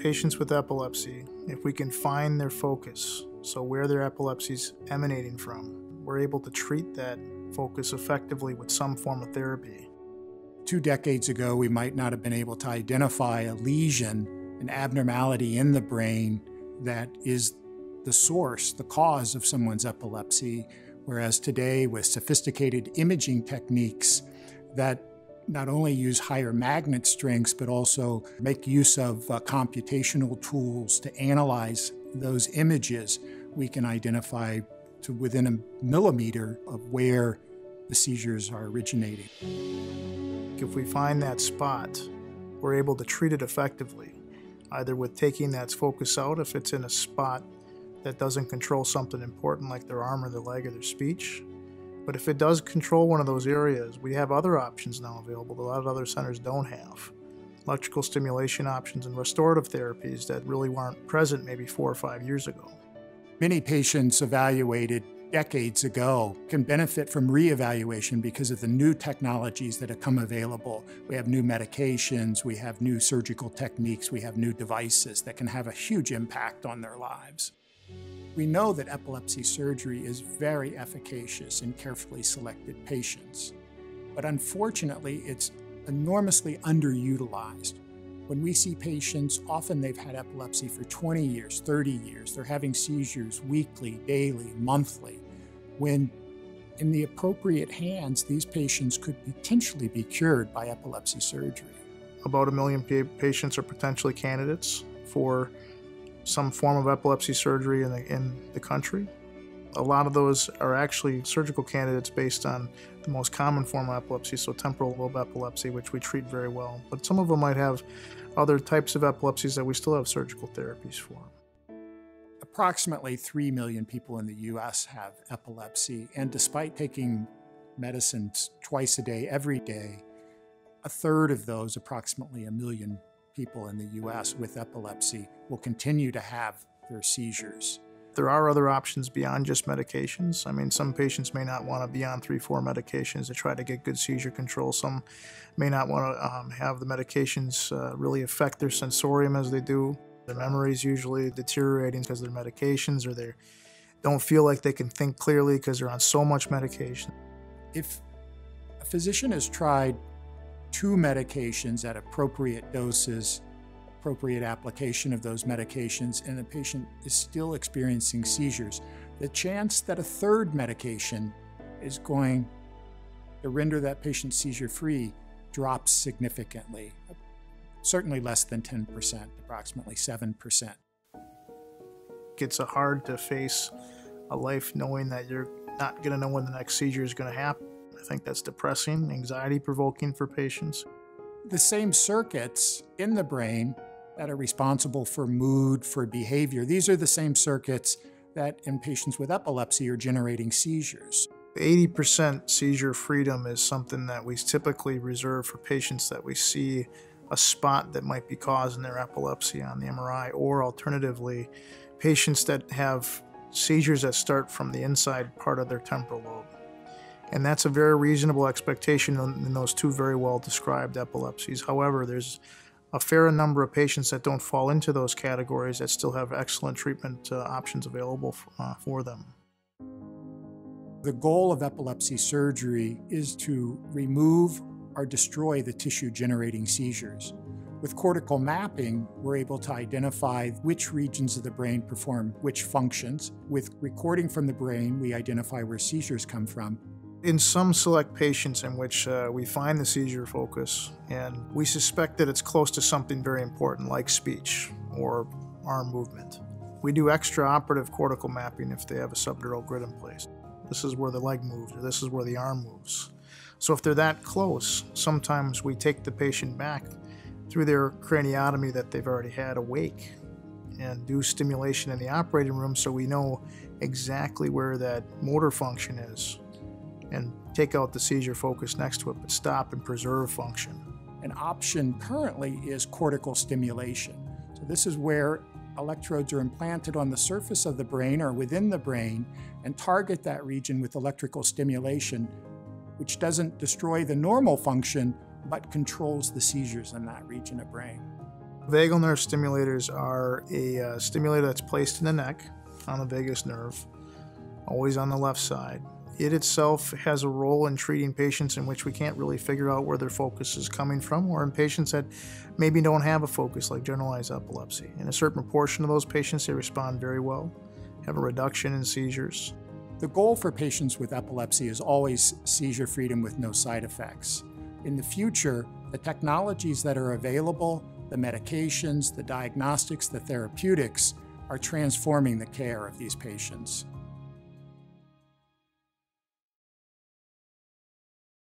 patients with epilepsy, if we can find their focus, so where their epilepsy is emanating from, we're able to treat that focus effectively with some form of therapy. Two decades ago, we might not have been able to identify a lesion, an abnormality in the brain that is the source, the cause of someone's epilepsy. Whereas today, with sophisticated imaging techniques that not only use higher magnet strengths, but also make use of uh, computational tools to analyze those images, we can identify to within a millimeter of where the seizures are originating. If we find that spot, we're able to treat it effectively, either with taking that focus out if it's in a spot that doesn't control something important like their arm or their leg or their speech. But if it does control one of those areas, we have other options now available that a lot of other centers don't have. Electrical stimulation options and restorative therapies that really weren't present maybe four or five years ago. Many patients evaluated decades ago can benefit from reevaluation because of the new technologies that have come available. We have new medications, we have new surgical techniques, we have new devices that can have a huge impact on their lives. We know that epilepsy surgery is very efficacious in carefully selected patients, but unfortunately, it's enormously underutilized. When we see patients, often they've had epilepsy for 20 years, 30 years. They're having seizures weekly, daily, monthly. When in the appropriate hands, these patients could potentially be cured by epilepsy surgery. About a million patients are potentially candidates for some form of epilepsy surgery in the, in the country. A lot of those are actually surgical candidates based on the most common form of epilepsy, so temporal lobe epilepsy, which we treat very well. But some of them might have other types of epilepsies that we still have surgical therapies for. Approximately 3 million people in the US have epilepsy, and despite taking medicines twice a day, every day, a third of those, approximately a million people in the US with epilepsy will continue to have their seizures. There are other options beyond just medications. I mean, some patients may not want to be on three, four medications to try to get good seizure control. Some may not want to um, have the medications uh, really affect their sensorium as they do. Their memory is usually deteriorating because of their medications, or they don't feel like they can think clearly because they're on so much medication. If a physician has tried two medications at appropriate doses, appropriate application of those medications, and the patient is still experiencing seizures, the chance that a third medication is going to render that patient seizure free drops significantly, certainly less than 10%, approximately 7%. It's hard to face a life knowing that you're not going to know when the next seizure is going to happen. I think that's depressing, anxiety provoking for patients. The same circuits in the brain that are responsible for mood, for behavior, these are the same circuits that in patients with epilepsy are generating seizures. 80% seizure freedom is something that we typically reserve for patients that we see a spot that might be causing their epilepsy on the MRI, or alternatively, patients that have seizures that start from the inside part of their temporal lobe. And that's a very reasonable expectation in those two very well described epilepsies. However, there's a fair number of patients that don't fall into those categories that still have excellent treatment uh, options available uh, for them. The goal of epilepsy surgery is to remove or destroy the tissue generating seizures. With cortical mapping, we're able to identify which regions of the brain perform which functions. With recording from the brain, we identify where seizures come from. In some select patients in which uh, we find the seizure focus and we suspect that it's close to something very important like speech or arm movement, we do extra operative cortical mapping if they have a subdural grid in place. This is where the leg moves or this is where the arm moves. So if they're that close, sometimes we take the patient back through their craniotomy that they've already had awake and do stimulation in the operating room so we know exactly where that motor function is and take out the seizure focus next to it, but stop and preserve function. An option currently is cortical stimulation. So this is where electrodes are implanted on the surface of the brain or within the brain and target that region with electrical stimulation, which doesn't destroy the normal function, but controls the seizures in that region of brain. Vagal nerve stimulators are a uh, stimulator that's placed in the neck on the vagus nerve, always on the left side. It itself has a role in treating patients in which we can't really figure out where their focus is coming from, or in patients that maybe don't have a focus, like generalized epilepsy. In a certain proportion of those patients, they respond very well, have a reduction in seizures. The goal for patients with epilepsy is always seizure freedom with no side effects. In the future, the technologies that are available, the medications, the diagnostics, the therapeutics, are transforming the care of these patients.